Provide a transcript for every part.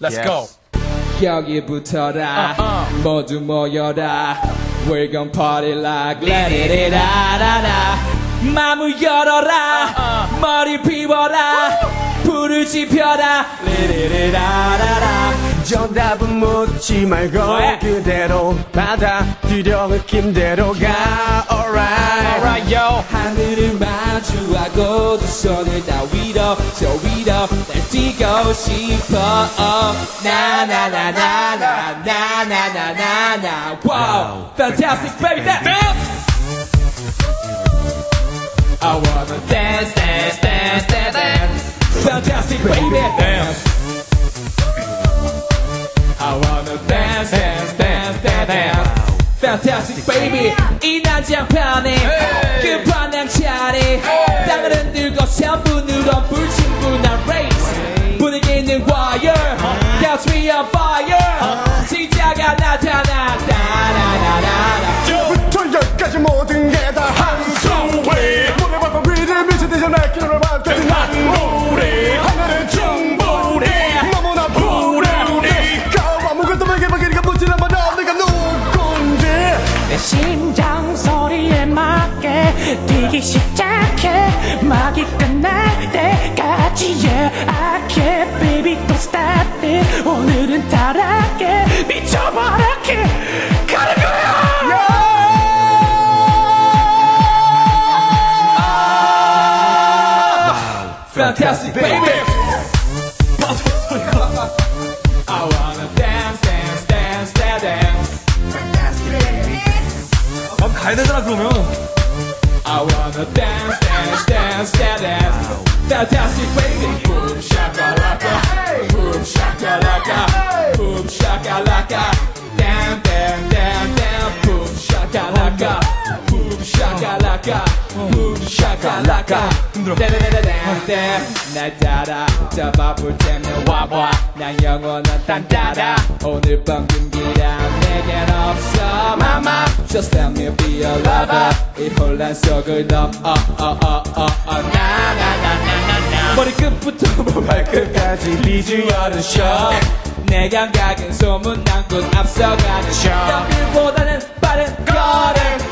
Let's go. 여기부터라. 어, 어. 모두 모여라. We're gon' party like let it it 라라라. 마음을 열어라. 어, 머리 피워라. 불을 지펴라. let it it 라라라. 정답은 묻지 말고 왜? 그대로 받아들여 느낌대로 가 alright. Alright, yo. 하늘을 마주하고 두 손을 다 So we read up that Digo she cheaper. up. Na na na na na na na na na na. Wow, fantastic baby, that bounce. I wanna dance, dance, dance, dance, dance. Fantastic baby, dance. I wanna dance, dance, dance, dance, dance. Fantastic baby, in a Japanese. 뛰기 시작해 막이 끝날 때까지 yeah I can't baby don't stop it 오늘은 달하게 미쳐버렸게 가는 거야 Fantastic baby I I wanna dance, dance, dance, dance, dance. Fantastic baby. Boom shakalaka, boom shakalaka, boom shakalaka. Shakalaka. 떼떼떼떼떼 날 따라 잡아볼 테면 와봐. 난 영원한 딴따라. 오늘 밤 금기란 내겐 없어. 마마 Just let me be a lover. 이 혼란 속을 넘어 어어어어어 나나나나나나. 머리끝부터 발끝까지 비주얼은 쇼내 감각은 소문난 곳 앞서가는 쇼 남들보다는 빠른 걸음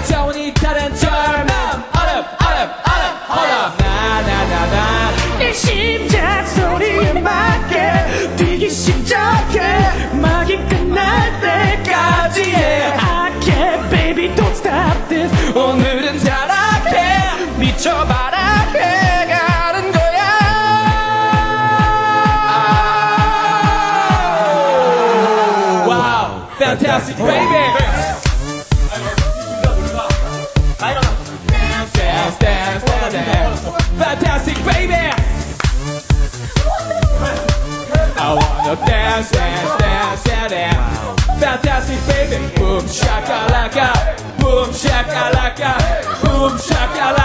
잘할게 미쳐봐라 해가는 거야 와우 fantastic baby dance dance dance dance dance fantastic baby I wanna dance, dance, dance, dance, dance. Fantastic baby. Boom shakalaka, boom shakalaka, boom shakalaka.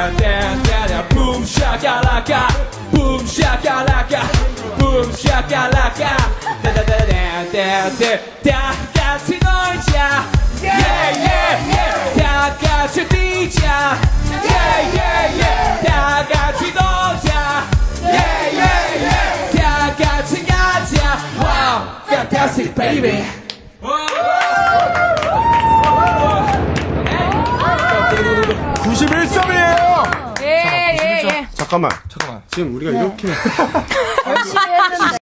Boom shakalaka, boom shakalaka, boom shakalaka. Da da da da da da. Takashi noicha, yeah yeah yeah. Takashi teacher, yeah yeah yeah. Takashi doja, yeah yeah yeah. Takashi gacha, wow, fantastic baby. Whoa. 91점이 잠깐만. 잠깐만. 지금 우리가 네. 이렇게. 열심히 했는데.